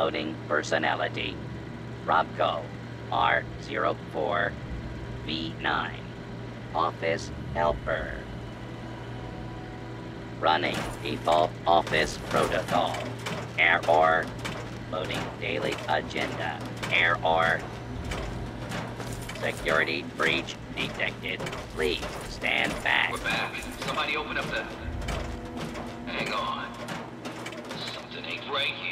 Loading personality. RobCo R04V9. Office helper. Running default office protocol. Error. Loading daily agenda. Error. Security breach detected. Please stand back. We're back. Somebody open up the... Hang on. Something ain't right here.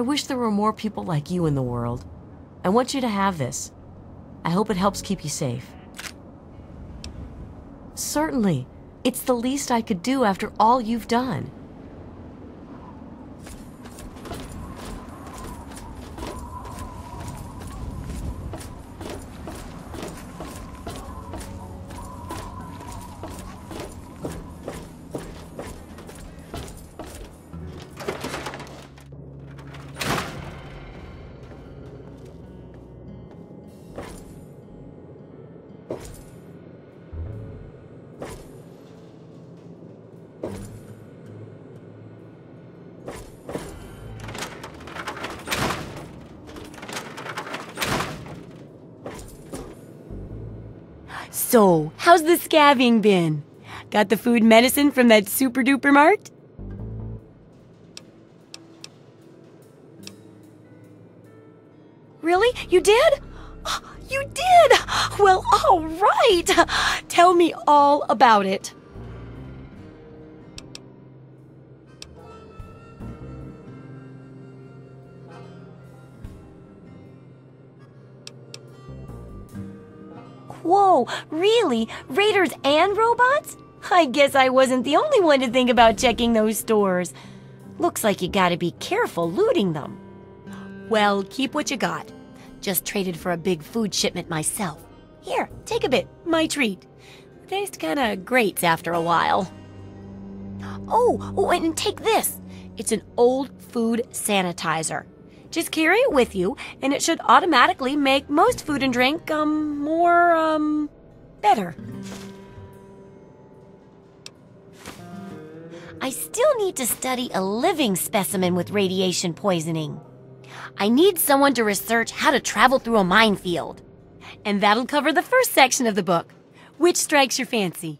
I wish there were more people like you in the world. I want you to have this. I hope it helps keep you safe. Certainly. It's the least I could do after all you've done. So, how's the scabbing been? Got the food medicine from that super duper mart? Really? You did? You did! Well, all right! Tell me all about it. Whoa, really? Raiders and robots? I guess I wasn't the only one to think about checking those stores. Looks like you gotta be careful looting them. Well, keep what you got. Just traded for a big food shipment myself. Here, take a bit. My treat. Tastes kinda grates after a while. Oh, oh, and take this. It's an old food sanitizer. Just carry it with you, and it should automatically make most food and drink, um, more, um, better. I still need to study a living specimen with radiation poisoning. I need someone to research how to travel through a minefield. And that'll cover the first section of the book. Which strikes your fancy?